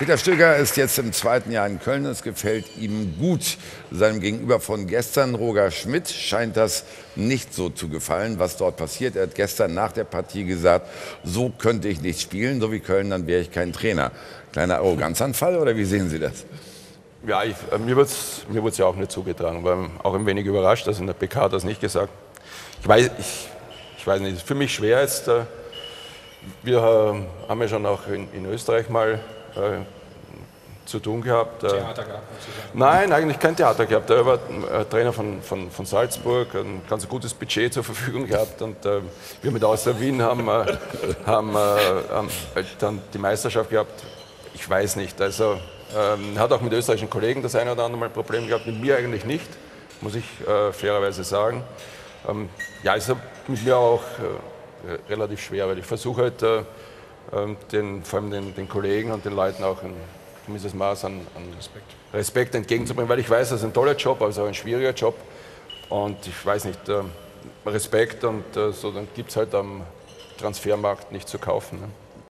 Peter Stöger ist jetzt im zweiten Jahr in Köln. Es gefällt ihm gut. Seinem Gegenüber von gestern, Roger Schmidt, scheint das nicht so zu gefallen, was dort passiert. Er hat gestern nach der Partie gesagt, so könnte ich nicht spielen, so wie Köln, dann wäre ich kein Trainer. Kleiner Arroganzanfall oder wie sehen Sie das? Ja, ich, äh, mir wurde es mir ja auch nicht zugetragen, war auch ein wenig überrascht, dass in der PK das nicht gesagt. Ich weiß, ich, ich weiß nicht, es ist für mich schwer jetzt. Äh, wir äh, haben ja schon auch in, in Österreich mal zu tun gehabt. Äh, Theater gehabt? Nein, eigentlich kein Theater gehabt. Er war äh, Trainer von, von, von Salzburg, ein ganz gutes Budget zur Verfügung gehabt und äh, wir mit Außer Wien haben, äh, haben, äh, haben dann die Meisterschaft gehabt. Ich weiß nicht. Also ähm, hat auch mit österreichischen Kollegen das eine oder andere Mal Probleme gehabt, mit mir eigentlich nicht, muss ich äh, fairerweise sagen. Ähm, ja, ist mit mir auch relativ schwer, weil ich versuche halt den, vor allem den, den, Kollegen und den Leuten auch ein gewisses Maß an, an Respekt. Respekt. entgegenzubringen, weil ich weiß, das ist ein toller Job, aber es ist auch ein schwieriger Job. Und ich weiß nicht, äh, Respekt und äh, so, dann gibt es halt am Transfermarkt nicht zu kaufen. Ne?